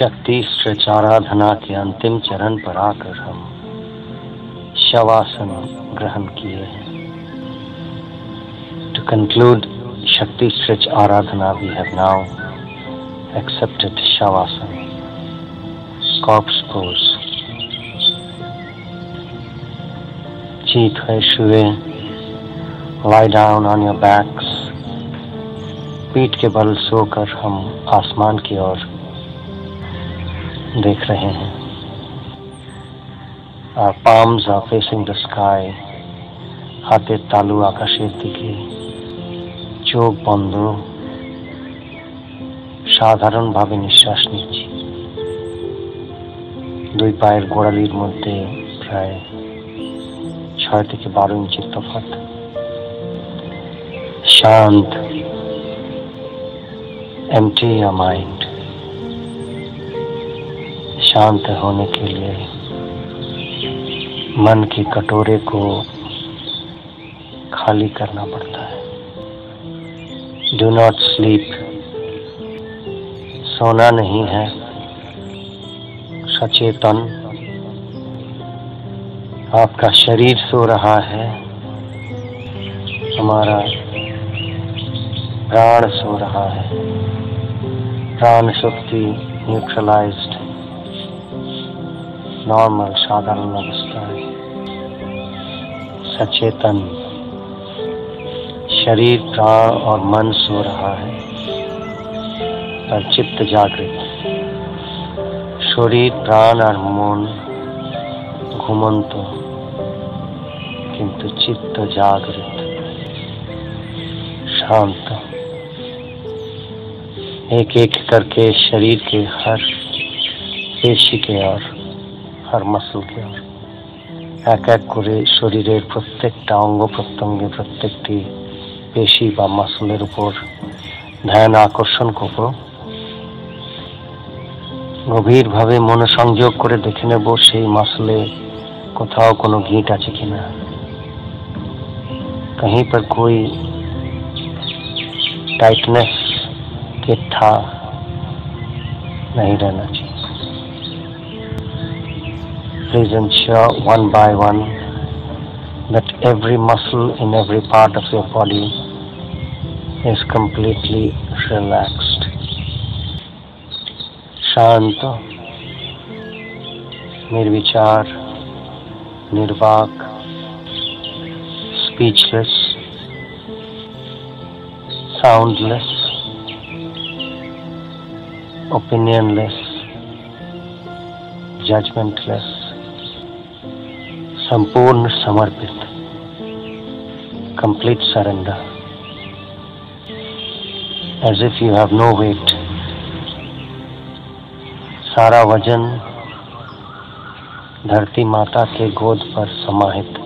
शक्ति स्ट्रेच आराधना के अंतिम चरण पर आकर हम शवासन ग्रहण किए हैं। टू कंक्लूड शक्ति stretch Aradhana we have now accepted shavasana corpse चीत है शुए lie down on your backs पीठ के बल सोकर हम आसमान की ओर देख रहे हैं Our palms are facing the sky হাতের তালু আকাশের দিকে চোখ বন্ধ সাধারণভাবে নিঃশ্বাস নিচ্ছি দুই পায়ের গোড়ালির মধ্যে প্রায় ছয় থেকে বারো ইঞ্চির তফাৎ शांत एम्प्टी या माइंड शांत होने के लिए मन की कटोरे को खाली करना पड़ता है। डू नॉट स्लीप सोना नहीं है। सचेतन। आपका शरीर सो रहा है। हमारा प्राण सो रहा है। प्राण शक्ति न्यूट्रलाइज्ड नॉर्मल साधारण अवस्था है। सचेतन शरीर, प्राण और मन सो रहा है, पर चित्त जागृत शरीर, प्राण और मन घुमंत किंतु चित्त जागृत, शांत एक एक करके शरीर के हर पेशी के और আর হর মাসল কে আর এক এক করে শরীরের প্রত্যেকটা অঙ্গ প্রত্যঙ্গে প্রত্যেকটি পেশি বা মাসলের উপর ধ্যান আকর্ষণ করবো গভীরভাবে মনোসংযোগ করে দেখে নেব সেই মাসলে কোথাও কোনো গিঁট আছে কিনা कहीं पर कोई टाइटनेस के था नहीं रहना चाहिए Please ensure one by one that every muscle in every part of your body is completely relaxed. शांत निर्विचार निर्वाक स्पीचलेस साउंडलेस opinionless judgmentless संपूर्ण समर्पित complete surrender as if you have no weight सारा वज़न धरती माता के गोद पर समाहित।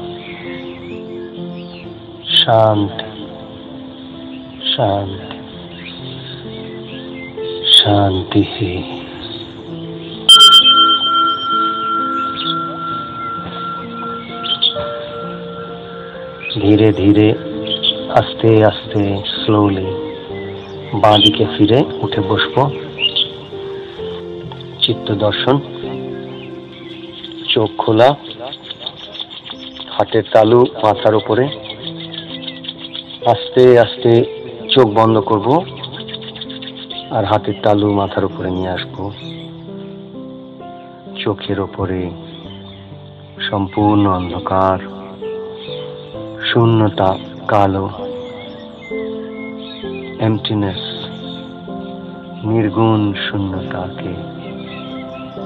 शांत शांत, शांति ही। ধীরে ধীরে, আস্তে আস্তে স্লোলি বাঁ দিকে ফিরে উঠে বসবো। চিত্ত দর্শন। চোখ খোলা। হাতের তালু মাথার উপরে। আস্তে আস্তে চোখ বন্ধ করব আর হাতের তালু মাথার উপরে নিয়ে আসব। চোখের ওপরে সম্পূর্ণ অন্ধকার। শূন্যতা কালো এমটিনেস নির্গুণ শূন্যতাকে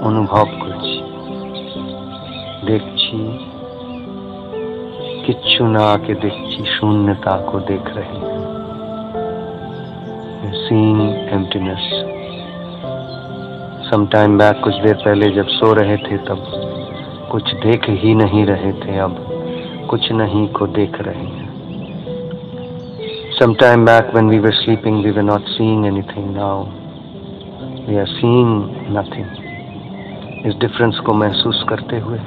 অনুভব করছি দেখছি किच्छु ना आके देखी शून्यता को देख रहे हैं seeing emptiness some time back कुछ देर पहले जब सो रहे थे तब कुछ देख ही नहीं रहे थे अब कुछ नहीं को देख रहे हैं some time back when we were sleeping we were not seeing anything now we are seeing nothing इस डिफरेंस को महसूस करते हुए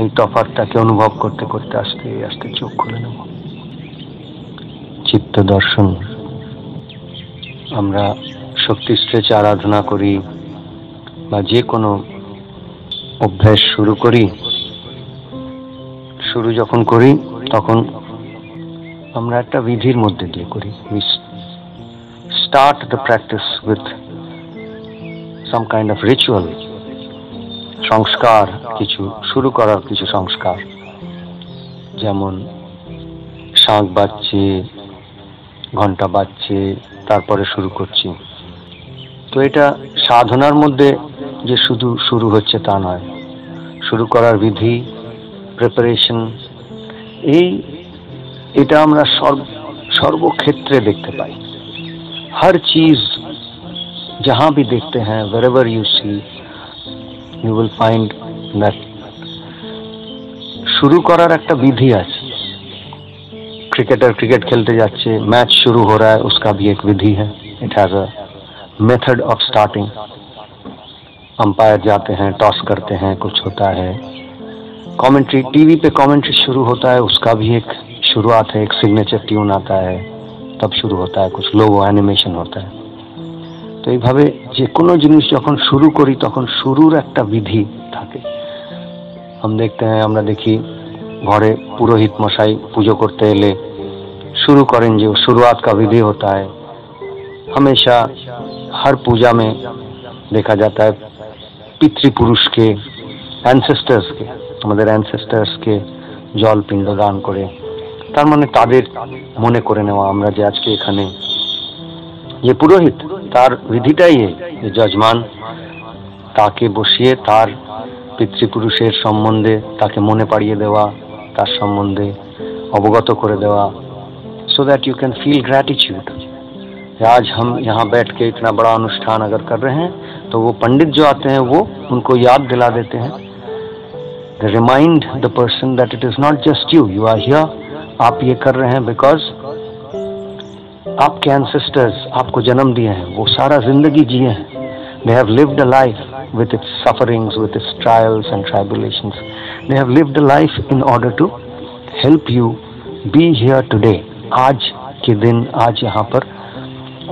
এই তফাতটাকে অনুভব করতে করতে আস্তে আস্তে চোখ খুলে নেব চিত্ত দর্শন আমরা শক্তি স্ট্রেচ আরাধনা করি বা যে কোনো অভ্যাস শুরু করি শুরু যখন করি, তখন আমরা একটা বিধির মধ্যে দিয়ে করি। Start the practice with some kind of ritual সংস্কার কিছু, শুরু করার কিছু সংস্কার। যেমন শাঁখ বাজছে ঘণ্টা বাজছে, তারপরে শুরু করছি। তো এটা সাধনার মধ্যে যে শুধু শুরু হচ্ছে তা নয়। শুরু করার বিধি प्रिपरेशन सर्व सर्वक्षेत्रे देखते पाई हर चीज़ जहाँ भी देखते हैं wherever you see you will find that शुरू करार एक विधि आज क्रिकेटर क्रिकेट खेलते जाच्चे मैच शुरू हो रहा है उसका भी एक विधि है it has a method of starting umpire जाते हैं टॉस करते हैं कुछ होता है कमेंट्री टीवी पे कमेंट्री शुरू होता है उसका भी एक शुरुआत है एक सिग्नेचर ट्यून आता है तब शुरू होता है कुछ लोगो অ্যানিমেশন होता है তো এইভাবে যে কোনো জিনিস যখন শুরু করি তখন শুরুর একটা বিধি থাকে हम देखते हैं আমরা দেখি ঘরে পুরোহিত মশাই পুজো করতে এলে शुरू करें जो शुरुआत का विधि होता है हमेशा हर पूजा में देखा जाता है পিতৃপুরুষকে অ্যানসেস্টার্সকে আমাদের অ্যানসেস্টার্সকে জল পিণ্ড দান করে তার মানে তাদের মনে করে নেওয়া আমরা যে আজকে এখানে যে পুরোহিত তার বিধিটাই যে যজমান তাকে বসিয়ে তার পিতৃপুরুষের সম্বন্ধে তাকে মনে পাড়িয়ে দেওয়া তার সম্বন্ধে अवगत করে দেওয়া so that you can feel gratitude आज हम यहाँ बैठ के इतना बड़ा अनुष्ठान अगर कर रहे हैं तो वो पंडित जो आते हैं वो उनको याद दिला देते हैं remind the person that it is not just you you are here आप ये कर रहे हैं बिकॉज़ आपके एंसेस्टर्स आपको जन्म दिए हैं। वो सारा ज़िंदगी जिए हैं। They have lived a life with its sufferings, with its trials and tribulations. They have lived a life in order to help you be here today, आज के दिन, आज यहाँ पर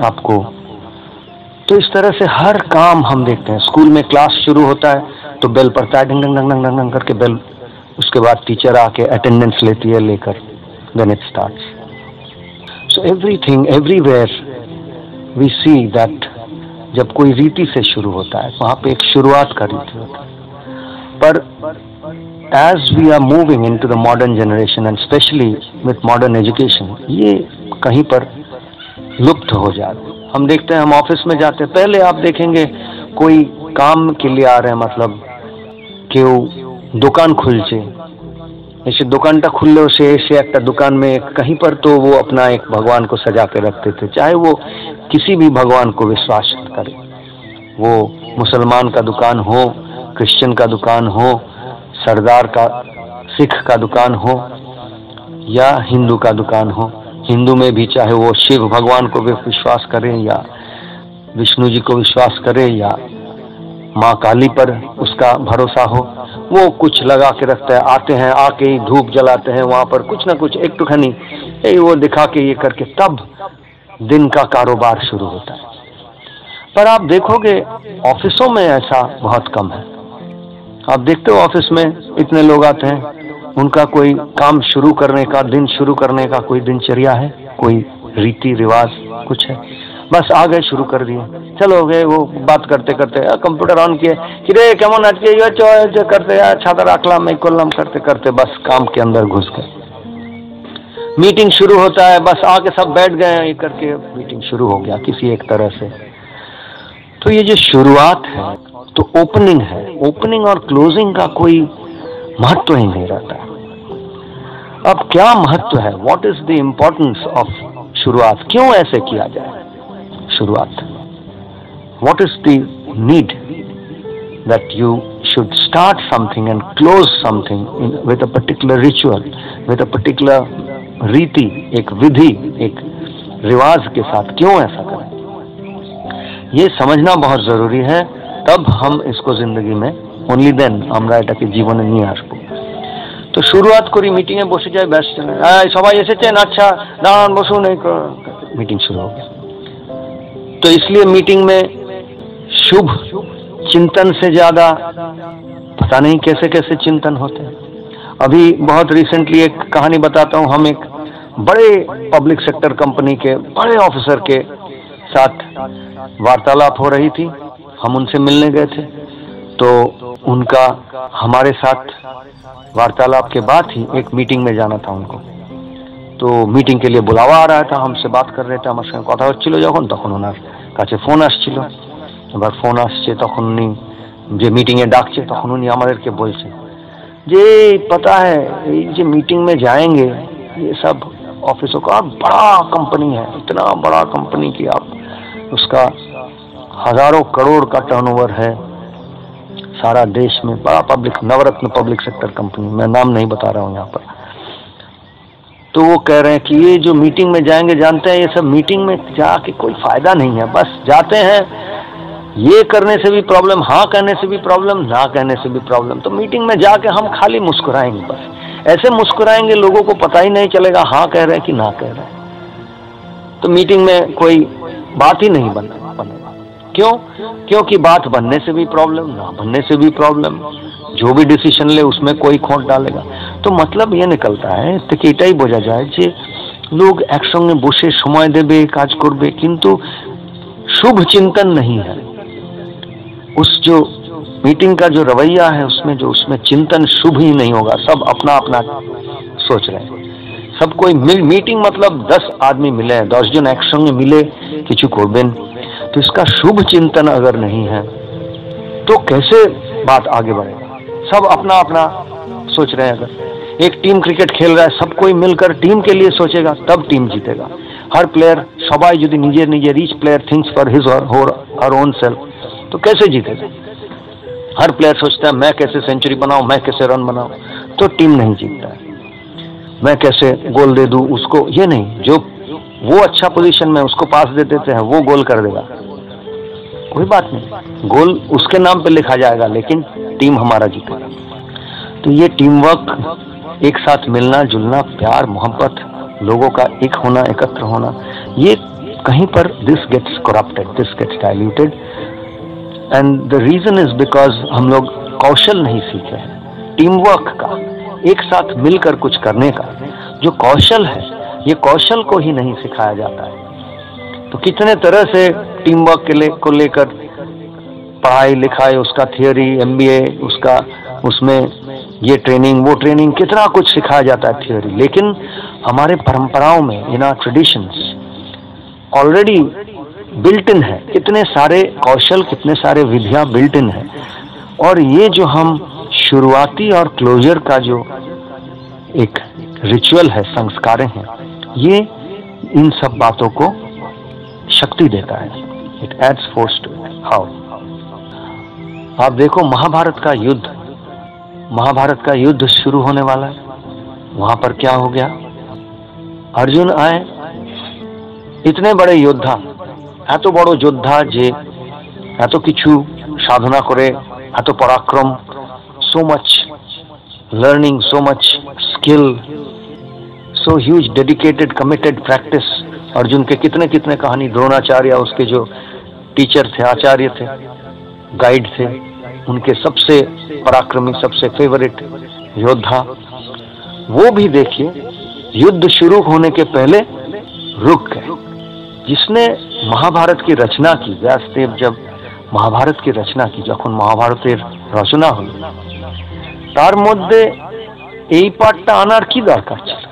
आपको। तो इस तरह से हर काम हम देखते हैं। स्कूल में क्लास शुरू होता है। तो बेल पड़ता है डंग डंग डंग डंग करके बेल उसके बाद टीचर आके अटेंडेंस लेती है लेकर। Then it starts. So everything, everywhere we see that जब कोई रीति से शुरू होता है वहाँ पे एक शुरुआत का रीति होता है। पर as we are moving in to the modern generation and specially with modern education ये कहीं पर लुप्त हो जाते हम देखते हैं हम ऑफ़िस में जाते हैं पहले आप देखेंगे कोई काम के लिए आ रहे हैं मतलब কেউ দোকান খুলছে ऐसे दुकान टा खुले से ऐसे एक दुकान में कहीं पर तो वो अपना एक भगवान को सजा के रखते थे चाहे वो किसी भी भगवान को विश्वास करे वो मुसलमान का दुकान हो क्रिश्चियन का दुकान हो सरदार का सिख का दुकान हो या हिंदू का दुकान हो हिंदू में भी चाहे वो शिव भगवान को भी विश्वास करे या विष्णु जी को विश्वास करे या माँ काली पर उसका भरोसा हो। वो कुछ लगा के रखता है, आते हैं, आके ही धूप जलाते हैं वहाँ पर, कुछ ना कुछ, एक टुखनी यही वो दिखा के ये करके तब दिन का कारोबार शुरू होता है। पर आप देखोगे, ऑफिसों में ऐसा बहुत कम है। आप देखते हो ऑफ़िस में इतने लोग आते हैं, उनका कोई काम शुरू करने का, दिन शुरू करने का कोई दिनचर्या है? कोई रीति रिवाज कुछ है? बस आ गए, शुरू कर दिए। चलो गए, वो बात करते करते कंप्यूटर ऑन किए। कि रे, केमन अटके जो करते छाता राखलाम मैं कोल्लाम करते करते बस काम के अंदर घुस गए। मीटिंग शुरू होता है, बस आके सब बैठ गए, ये करके मीटिंग शुरू हो गया, किसी एक तरह से। तो ये जो शुरुआत है तो ओपनिंग है। ओपनिंग और क्लोजिंग का कोई महत्व ही नहीं रहता। अब क्या महत्व है? What is the importance of शुरुआत? क्यों ऐसे किया जाए? शुरुआत what is the need that you should start something and close something in, with a particular ritual with a particular रीति एक विधि एक रिवाज के साथ क्यों ऐसा करें ये समझना बहुत जरूरी है तब हम इसको जिंदगी में অনলি দেন আমরা এটাকে জীবনে নিয়ে আসবো তো শুরুয়াত করি মিটিংয়ে বসে যাই ব্যাস সবাই এসেছেন আচ্ছা দাঁড়ান বসুন এই মিটিং শুরু हो गया तो इसलिए मीटिंग में शुभ चिंतन से ज़्यादा पता नहीं कैसे कैसे चिंतन होते हैं। अभी बहुत रिसेंटली एक कहानी बताता हूँ हम एक बड़े पब्लिक सेक्टर कंपनी के, बड़े ऑफिसर के साथ वार्तालाप हो रही थी। हम उनसे मिलने गए थे। तो उनका हमारे साथ वार्तालाप के बाद ही एक मीटिंग में जाना था उनको। তো মিটিং কে লিয়ে বুলাওয়া আর था हमसे बात कर रहे थे আমার সঙ্গে কথা হচ্ছিল যখন তখন ওনার কাছে ফোন আসছিল এবার ফোন আসছে তখন উনি যে মিটিংয়ে ডাকছে তখন উনি আমাদেরকে বলছে যে पता है ये जो मीटिंग में जाएंगे ये सब ऑफिसों का बड़ा कंपनी है इतना बड़ा कंपनी की आप उसका हजारों करोड़ का टर्नओवर है सारा देश में बड़ा public Navratna public sector company मैं नाम नहीं बता रहा हूँ यहाँ पर तो वो कह रहे हैं कि ये जो मीटिंग में जाएँगे, जानते हैं ये सब मीटिंग में जाके कोई फ़ायदा नहीं है, बस जाते हैं। ये करने से भी प्रॉब्लम हाँ कहने से भी प्रॉब्लम ना कहने से भी प्रॉब्लम तो मीटिंग में जाके हम खाली मुस्कुराएँगे बस। ऐसे मुस्कुराएँगे, लोगों को पता ही नहीं चलेगा हाँ कह रहे हैं कि ना कह रहे हैं। तो मीटिंग में कोई बात ही नहीं बन, बनेगा। क्यों? क्योंकि बात बनने से भी प्रॉब्लम ना बनने से भी प्रॉब्लम जो भी डिसीज़न ले, उसमें कोई खोट डालेगा। तो मतलब ये निकलता है থেকে এটাই বোঝা যায় যে लोग একসঙ্গে বসে সময় দেবে কাজ করবে কিন্তু शुभ चिंतन नहीं है उस जो मीटिंग का जो रवैया है उसमें जो उसमें चिंतन शुभ ही नहीं होगा सब अपना अपना सोच रहे हैं सब कोई मिल मीटिंग मतलब दस आदमी मिले दस जन একসঙ্গে মিলে কিছু করবেন तो इसका शुभ चिंतन अगर नहीं है तो कैसे बात आगे बढ़ेगा सब अपना अपना सोच रहे हैं अगर एक टीम क्रिकेट खेल रहा है, सब कोई मिलकर टीम के लिए सोचेगा, तब टीम जीतेगा। हर प्लेयर सबाई यदि निजे निजे each player things for his or her own self तो कैसे जीतेगा? हर प्लेयर सोचता है, मैं कैसे सेंचुरी बनाऊँ, मैं कैसे रन बनाऊँ तो टीम नहीं जीतता है। मैं कैसे गोल दे दूँ, उसको, ये नहीं, जो, वो अच्छा पोजीशन में उसको पास दे देते हैं, वो गोल कर देगा। कोई बात नहीं गोल उसके नाम पे लिखा जाएगा, लेकिन टीम हमारा जीतेगा। तो ये टीम वर्क एक साथ मिलना जुलना प्यार मोहब्बत लोगों का एक होना एकत्र होना ये कहीं पर this gets corrupted this gets diluted and the reason is because हम लोग कौशल नहीं सीखे हैं टीम वर्क का एक साथ मिलकर कुछ करने का। जो कौशल है ये कौशल को ही नहीं सिखाया जाता है। तो कितने तरह से टीम वर्क के ले, को लेकर पढ़ाई लिखाई उसका थियोरी एमबीए उसका उसमें ये ट्रेनिंग वो ट्रेनिंग कितना कुछ सिखाया जाता है थियोरी लेकिन हमारे परंपराओं में in our traditions already built in है। कितने सारे कौशल, कितने सारे विधियाँ बिल्ट इन है। और ये जो हम शुरुआती और क्लोजर का जो एक रिचुअल है, संस्कार हैं, ये इन सब बातों को शक्ति देता है। It adds force to how आप देखो, महाभारत का युद्ध महाभारत का युद्ध शुरू होने वाला है वहां पर क्या हो गया अर्जुन आए इतने बड़े योद्धा এত বড় যোদ্ধা যে এত কিছু সাধনা করে এত পরাক্রম so much learning so much skill so huge dedicated committed practice Arjun के कितने कितने कहानी द्रोणाचार्य उसके जो टीचर थे आचार्य थे गाइड थे उनके सबसे पराक्रमी सबसे फेवरेट योद्धा वो भी देखिए युद्ध शुरू होने के पहले रुक गए जिसने महाभारत की रचना की व्यासदेव जब महाभारत की रचना की যখন মহাভারতের রচনা হলো তার মধ্যে এই পাঠটা আনার কি দরকার ছিল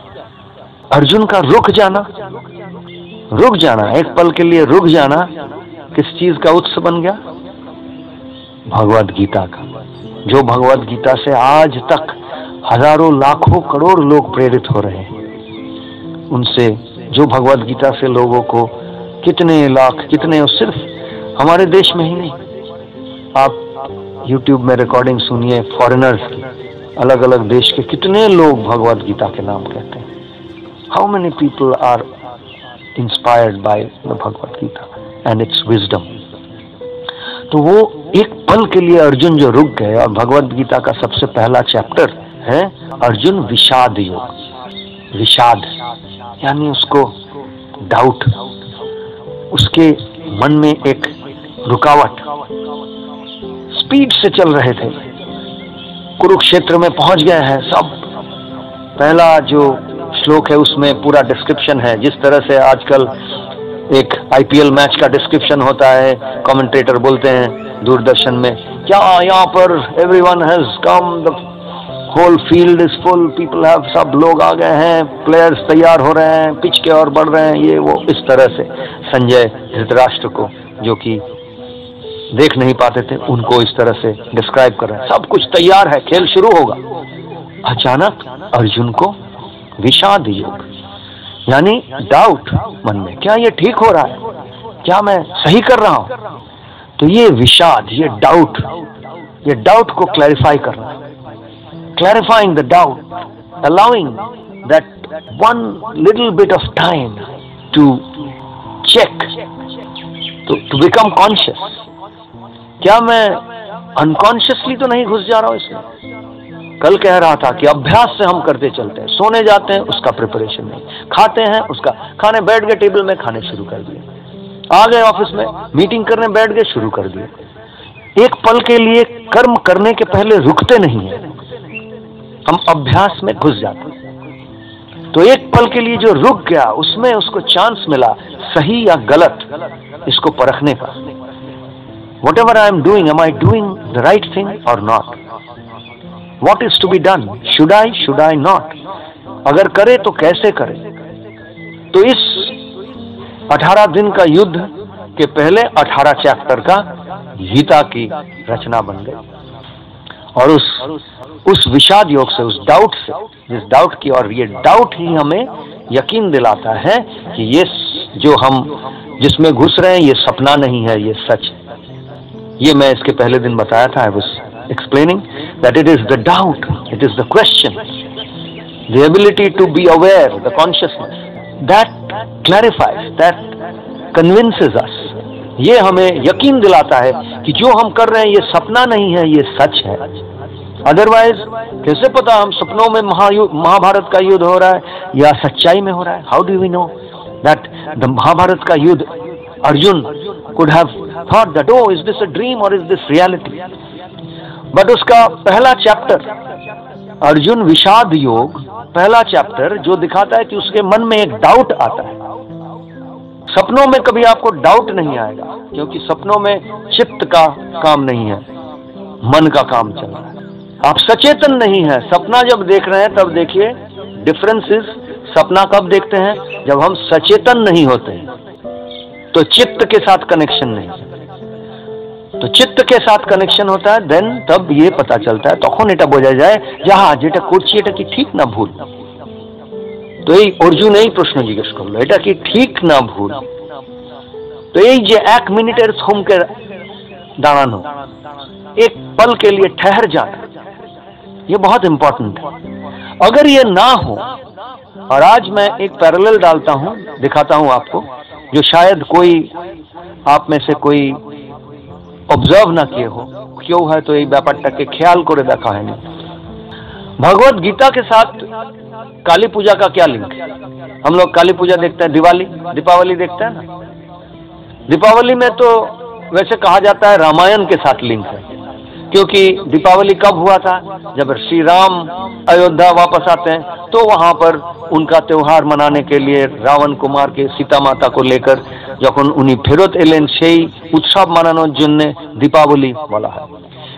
अर्जुन का रुक जाना रुक जाना एक पल के लिए रुक जाना किस चीज का उत्स बन गया भगवत गीता का, जो भगवत गीता से आज तक हज़ारों लाखों करोड़ लोग प्रेरित हो रहे हैं उनसे, जो भगवत गीता से लोगों को कितने लाख, कितने सिर्फ़ हमारे देश में ही नहीं, आप YouTube में रिकॉर्डिंग सुनिए फॉरेनर्स की अलग अलग देश के कितने लोग भगवत गीता के नाम कहते हैं how many people are inspired by the Bhagavad Gita and its wisdom? तो वो एक पल के लिए अर्जुन जो रुक गए, और भगवत गीता का सबसे पहला चैप्टर है, अर्जुन विषाद योग। विषाद, यानी उसको डाउट उसके मन में एक रुकावट। स्पीड से चल रहे थे। कुरुक्षेत्र में पहुँच गए हैं सब। पहला जो श्लोक है, उसमें पूरा डिस्क्रिप्शन है। जिस तरह से आजकल एक आईपीएल मैच का डिस्क्रिप्शन होता है कमेंटेटर बोलते हैं। दूरदर्शन में, क्या यहाँ पर everyone has come the whole field is full people have सब लोग आ गए हैं प्लेयर्स तैयार हो रहे हैं पिच के और बढ़ रहे हैं, ये वो इस तरह से। संजय धृतराष्ट्र को, जो कि देख नहीं पाते थे, उनको इस तरह से डिस्क्राइब कर रहे हैं। सब कुछ तैयार है, खेल शुरू होगा। अचानक अर्जुन को विषाद योग। यानी डाउट मन में, क्या ये ठीक हो रहा है? क्या मैं सही कर रहा हूँ? तो ये विषाद, ये डाउट ये डाउट को क्लैरिफाई करना। Clarifying the doubt allowing that one little bit of time to check to become conscious क्या मैं अनकॉन्शियसली तो नहीं घुस जा रहा हूँ इसमें? कल कह रहा था कि अभ्यास से हम करते चलते हैं। सोने जाते हैं, उसका प्रिपरेशन नहीं। खाते हैं, उसका, खाने बैठ गए टेबल में, खाने शुरू कर दिए। आ गए ऑफ़िस में मीटिंग करने बैठ गए शुरू कर दिए एक पल के लिए कर्म करने के पहले रुकते नहीं है हम अभ्यास में घुस जाते तो एक पल के लिए जो रुक गया उसमें उसको चांस मिला सही या गलत इसको परखने का whatever I am doing, am I doing the right thing or not? What is to be done? Should I, should I not? अगर करे तो कैसे करे तो इस 18 दिन का युद्ध के पहले 18 चैप्टर का गीता की रचना बन गई। और उस उस विषाद योग से, उस डाउट से, जिस डाउट की और ये डाउट ही हमें यकीन दिलाता है कि ये जो हम, जिसमें घुस रहे हैं, ये सपना नहीं है, ये सच। ये मैं इसके पहले दिन बताया था I was explaining that it is the doubt it is the question the ability to be aware the consciousness that clarifies that convinces us ये हमें यकीन दिलाता है कि जो हम कर रहे हैं ये सपना नहीं है ये सच है। अदरवाइज़ कैसे पता हम सपनों में महाभारत का युद्ध हो रहा है या सच्चाई में हो रहा है? How do we know that the Mahabharata का युद्ध Arjun could have thought that, oh, is this a dream or is this reality? But उसका पहला चैप्टर अर्जुन विषाद योग, पहला चैप्टर जो दिखाता है कि उसके मन में एक डाउट आता है। सपनों में कभी आपको डाउट नहीं आएगा, क्योंकि सपनों में चित्त का काम नहीं है, मन का काम चल रहा है। आप सचेतन नहीं है, सपना जब देख रहे हैं, तब देखिए डिफरेंस इज़ सपना कब देखते हैं? जब हम सचेतन नहीं होते हैं तो चित्त के साथ कनेक्शन नहीं तो चित्त के साथ कनेक्शन होता है देन तब ये पता चलता है तखन এটা বোঝা যায় যাহা যেটা করছি এটা কি ঠিক না ভুল তো এই অর্জুন এই প্রশ্ন জিজ্ঞেস করলো এটা কি ঠিক না ভুল তো এই যে 1 মিনিটের থমকে দাঁড়ানো एक पल के लिए ठहर जाना ये बहुत इंपॉर्टेंट है। अगर ये ना हो, और आज मैं एक पैरेलल डालता हूँ, दिखाता हूँ आपको, जो शायद कोई आप में से कोई ऑब्जर्व ना किए हो क्यों है तो এই ব্যাপারটাকে খেয়াল করে দেখা হয়নি भगवत गीता के साथ काली पूजा का क्या लिंक है हम लोग काली पूजा देखते हैं दिवाली दीपावली देखते हैं ना दीपावली में तो वैसे कहा जाता है रामायण के साथ लिंक है क्योंकि दीपावली कब हुआ था जब श्री राम अयोध्या वापस आते हैं तो वहां पर उनका त्योहार मनाने के लिए रावण कुमार के सीता माता को लेकर যখন उन्नी फेरत एलें से উৎসব মানানোর জন্যে দীপাবলি বলা হয়।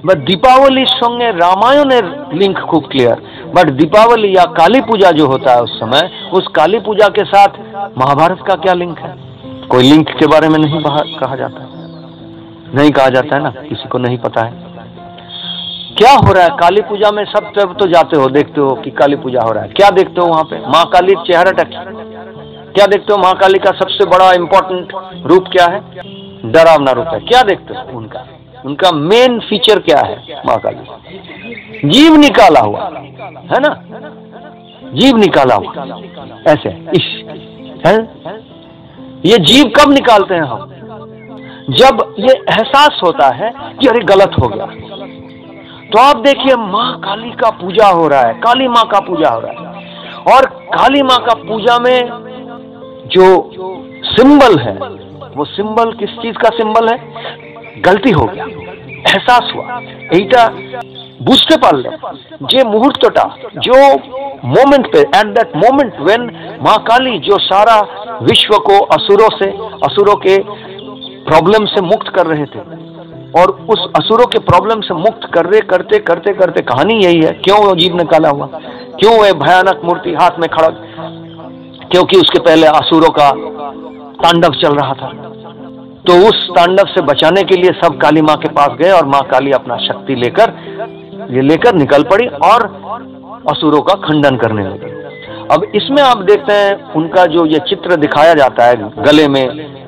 বা दीपावली संगे रामायण लिंक खूब क्लियर बट दीपावली या काली पूजा जो होता है उस समय उस काली पूजा के साथ महाभारत का क्या लिंक है कोई लिंक के बारे में नहीं कहा जाता। है नहीं कहा जाता है ना? किसी को नहीं पता है। क्या हो रहा है? काली पूजा में सब तरफ़ तो जाते हो, देखते हो कि काली पूजा हो रहा है। क्या देखते हो वहाँ पे? माँ काली चेहरा टक्की क्या देखते हो महाकाली का सबसे बड़ा इंपॉर्टेंट रूप क्या है? डरावना रूप है। क्या देखते हो उनका? उनका मेन फीचर क्या है महाकाली? जीव निकाला हुआ। है ना? जीव निकाला हुआ। ऐसे इस है? ये जीव कब निकालते हैं हम? जब ये एहसास होता है कि अरे गलत हो गया। तो आप देखिए माँ काली का पूजा हो रहा है, काली माँ का पूजा हो रहा है। और काली माँ का पूजा में जो सिंबल है वो सिंबल किस चीज का सिंबल है गलती हो गया এহসাস হুয়া এইটা বুঝতে পারলেন যে মুহূর্তটা जो मोमेंट पे एट दैट मोमेंट व्हेन माँ काली जो सारा विश्व को असुरों से असुरों के प्रॉब्लम से मुक्त कर रहे थे और उस असुरों के प्रॉब्लम से मुक्त कर रहे करते करते करते कहानी यही है क्यों वो जीव निकाला हुआ क्यों वह भयानक मूर्ति हाथ में खड़ा क्योंकि उसके पहले असुरों का तांडव चल रहा था। तो उस तांडव से बचाने के लिए सब काली माँ के पास गए और माँ काली अपना शक्ति लेकर, ये लेकर निकल पड़ी और असुरों का खंडन करने लगे। अब इसमें आप देखते हैं, उनका जो ये चित्र दिखाया जाता है, गले में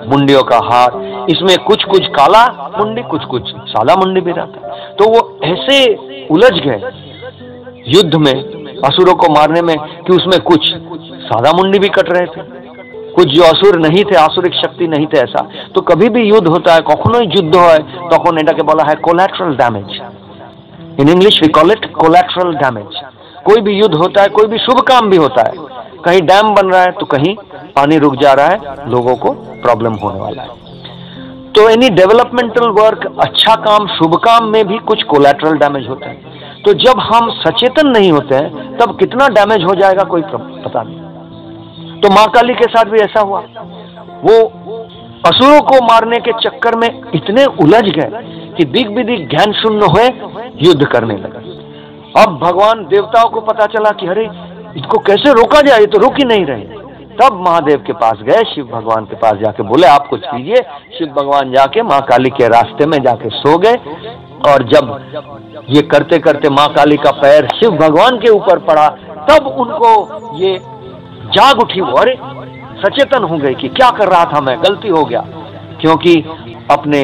मुंडियों का हार, इसमें कुछ कुछ काला मुंडी कुछ कुछ साला मुंडी भी रहता है। तो वो ऐसे उलझ गए युद्ध में असुरों को मारने में कि उसमें कुछ सादा मुंडी भी कट रहे थे कुछ जो असुर नहीं थे आसुरिक शक्ति नहीं थे ऐसा तो कभी भी युद्ध होता है কখনোই যুদ্ধ হয় তখন এটাকে বলা হয় collateral damage in English we call it collateral damage कोई भी युद्ध होता है कोई भी शुभ काम भी होता है कहीं डैम बन रहा है तो कहीं पानी रुक जा रहा है लोगों को प्रॉब्लम होने वाला है तो एनी डेवलपमेंटल वर्क अच्छा काम शुभ काम में भी कुछ कोलैटरल डैमेज होता है तो जब हम सचेतन नहीं होते हैं तब कितना डैमेज हो जाएगा कोई पता नहीं तो माँ काली के साथ भी ऐसा हुआ। वो असुरों को मारने के चक्कर में इतने उलझ गए कि दिग विदिक ज्ञान शून्य हुए, युद्ध करने लगे। अब भगवान देवताओं को पता चला कि अरे इसको कैसे रोका जाए? ये तो रुक ही नहीं रहे। तब महादेव के पास गए, शिव भगवान के पास जाके बोले, आप कुछ कीजिए। शिव भगवान जाके माँ काली के रास्ते में जाके सो गए। और जब ये करते करते माँ काली का पैर शिव भगवान के ऊपर पड़ा, तब उनको ये जाग उठी वो अरे सचेतन हो गई कि क्या कर रहा था मैं गलती हो गया क्योंकि अपने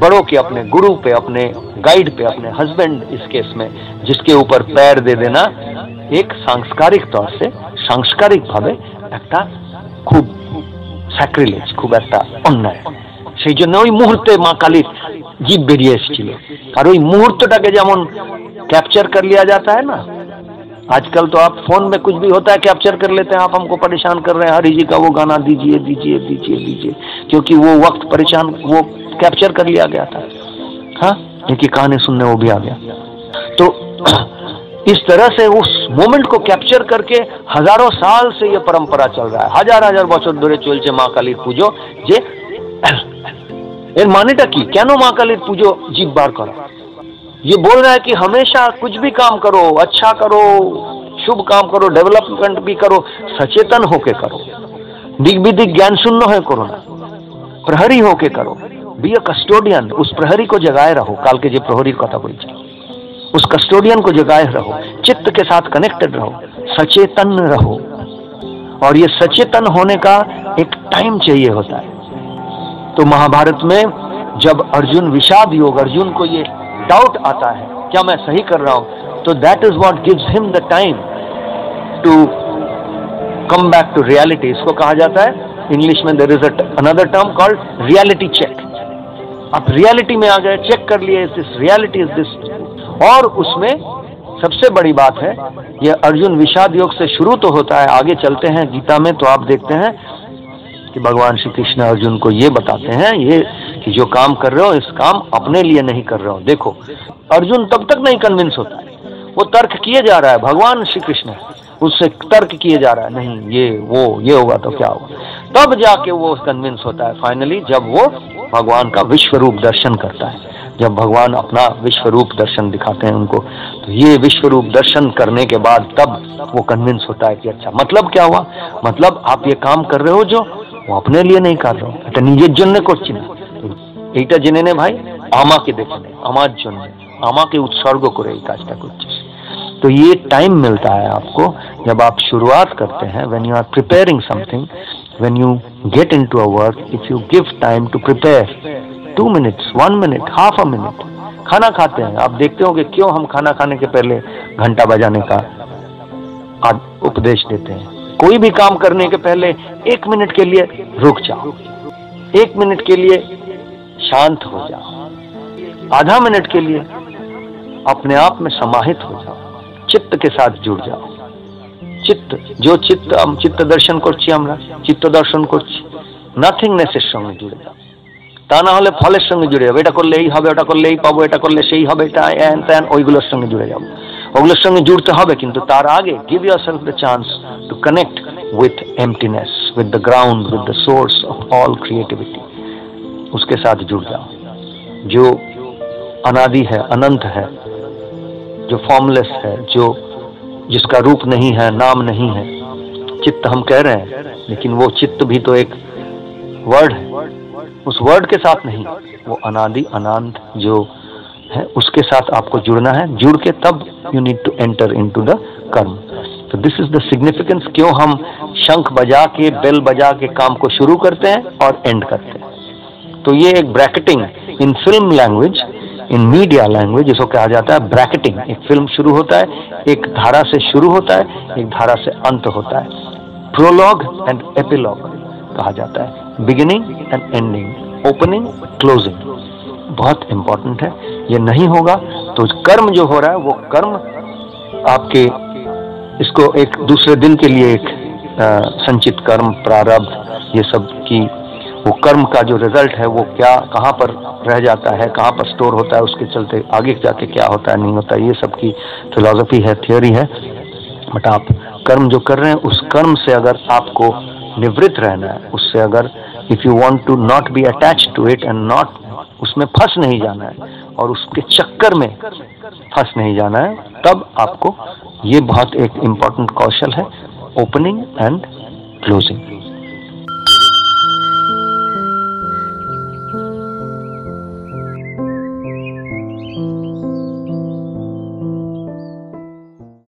बड़ों के अपने गुरु पे अपने गाइड पे अपने हस्बैंड इस केस में जिसके ऊपर पैर दे देना एक सांस्कारिक तौर से सांस्कारिक भावे একটা খুব স্যাক্রিলেজ খুব একটা অন্যায় সেই জন্য ওই মুহূর্তে মা কালীর জীব বেরিয়ে এসেছিল আর ওই মুহূর্তটাকে যেমন कैप्चर कर लिया जाता है ना आजकल तो आप फोन में कुछ भी होता है कैप्चर कर लेते हैं आप हमको परेशान कर रहे हैं हरी जी का वो गाना दीजिए दीजिए दीजिए दीजिए क्योंकि वो वक्त परेशान वो कैप्चर कर लिया गया था हाँ इनकी कहानी सुनने वो भी आ गया तो इस तरह से उस मोमेंट को कैप्चर करके हजारों साल से ये परंपरा चल रहा है हजार हजार বছর ধরে চলছে মা কালীর পুজো যে এর মানেটা কি কেন মা কালীর পুজো জীব বার করা ये बोल रहा है कि हमेशा कुछ भी काम करो अच्छा करो, शुभ काम करो डेवलपमेंट भी करो, सचेतन होके करो। दिग विदिक ज्ञान शून्य है करो ना प्रहरी होके करो। बी अ कस्टोडियन उस प्रहरी को जगाए रहो। काल के जो प्रहरी कथा बोल उस कस्टोडियन को जगाए रहो। चित्त के साथ कनेक्टेड रहो, सचेतन रहो। और ये सचेतन होने का एक टाइम चाहिए होता है। तो महाभारत में जब अर्जुन विषाद योग, अर्जुन को ये डाउट आता है, क्या मैं सही कर रहा हूँ? तो that is what gives him the time to come back to reality इसको कहा जाता है इंग्लिश में there is another term called reality check आप रियलिटी में आ गए चेक कर लिए दिस रियलिटी इज़ दिस और उसमें सबसे बड़ी बात है यह अर्जुन विषाद योग से शुरू तो होता है, आगे चलते हैं, गीता में तो आप देखते हैं कि भगवान श्री कृष्ण अर्जुन को ये बताते हैं, ये कि जो काम कर रहे हो इस काम अपने लिए नहीं कर रहे हो देखो अर्जुन तब तक नहीं कन्विंस होता है वो तर्क किए जा रहा है भगवान श्री कृष्ण उससे तर्क किए जा रहा है नहीं ये वो ये होगा तो क्या होगा तब जाके वो कन्विंस होता है फाइनली जब वो भगवान का विश्व रूप दर्शन करता है जब भगवान अपना विश्व रूप दर्शन दिखाते हैं उनको तो ये विश्व रूप दर्शन करने के बाद तब वो कन्विंस होता है कि अच्छा मतलब क्या हुआ मतलब आप ये काम कर रहे हो जो वो अपने लिए नहीं कर रहे हो এটা নিজের জন্য করছি না এইটা জেনে নে ভাই আমাকে দেখে নে আমার জন্য আমাকে উৎসর্গ করে এই কাজটা করছিস तो ये टाइम मिलता है आपको जब आप शुरुआत करते हैं when you are preparing something when you get into a work if you give time to prepare two minutes one minute half a minute खाना खाते हैं आप देखते हो कि क्यों हम खाना खाने के पहले घंटा बजाने का उपदेश देते हैं कोई भी काम करने के पहले एक मिनट के लिए रुक जाओ एक मिनट के लिए शांत हो जाओ आधा मिनट के लिए अपने आप में समाहित हो जाओ चित्त के साथ जुड़ जाओ চিত্ত যে চিত্ত চিত্ত দর্শন করছি আমরা চিত্ত দর্শন করছি নাথিংনেসের সঙ্গে জুড়ে যাও তা না হলে ফলের সঙ্গে জুড়ে যাবো এটা করলে এই হবে ওটা করলে এই পাবো এটা করলে সেই হবে এটা এন ত্যান ওইগুলোর সঙ্গে জুড়ে যাবো ওগুলোর সঙ্গে জুড়তে হবে কিন্তু তার আগে give yourself the chance to connect with emptiness with the ground with the source of all creativity उसके साथ जुड़ जाओ। जो अनादि है, अनंत है, जो फॉर्मलेस है, जो जिसका रूप नहीं है, नाम नहीं है, चित्त हम कह रहे हैं, लेकिन वो चित्त भी तो एक वर्ड है। उस वर्ड के साथ नहीं, वो अनादि, अनंत जो है, उसके साथ आपको जुड़ना है। जुड़ के तब you need to enter in to the karma. तो दिस इज़ द सिग्निफिकेंस क्यों हम शंख बजा के बेल बजा के काम को शुरू करते हैं और एंड करते हैं। तो ये एक bracketing in film language in media language जिसको कहा जाता है ब्रैकेटिंग एक फ़िल्म शुरू होता है एक धारा से शुरू होता है एक धारा से अंत होता है। प्रोलॉग एंड एपिलॉग कहा जाता है। Beginning and ending opening closing बहुत इंपॉर्टेंट है। ये नहीं होगा तो कर्म जो हो रहा है वो कर्म आपके इसको एक दूसरे दिन के लिए एक आ, संचित कर्म प्रारब्ध ये सब की वो कर्म का जो रिज़ल्ट है, वो क्या, कहाँ पर रह जाता है, कहाँ पर स्टोर होता है, उसके चलते आगे जाके क्या होता है, नहीं होता, ये सब की फिलोसफी है थियोरी है। बट आप कर्म जो कर रहे हैं, उस कर्म से अगर आपको निवृत्त रहना है, उससे अगर if you want to not be attach to it and not उसमें फंस नहीं जाना है, और उसके चक्कर में फंस नहीं जाना है, तब आपको ये बहुत एक इंपॉर्टेंट कौशल है ओपनिंग एंड क्लोजिंग